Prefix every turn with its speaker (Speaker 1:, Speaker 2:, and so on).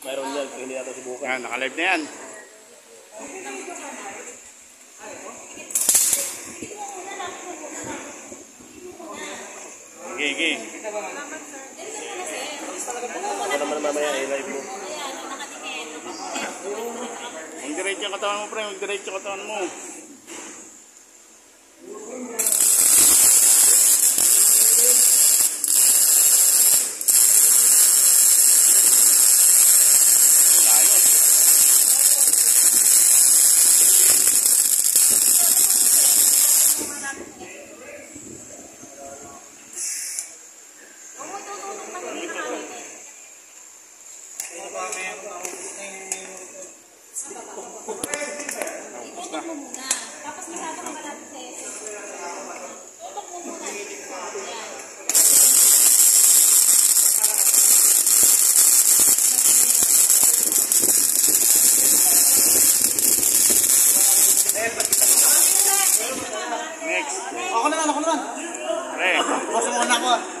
Speaker 1: Mayroon yan, hindi natin subukan.
Speaker 2: Yan, nakalive na yan. Sige, sige.
Speaker 1: Ako naman mamaya i-live mo.
Speaker 2: Ang diretso katawan mo, pre. Ang diretso katawan mo. Next.
Speaker 3: Ako naman, ako naman.
Speaker 2: Pre.
Speaker 3: Basta muna ako. ah.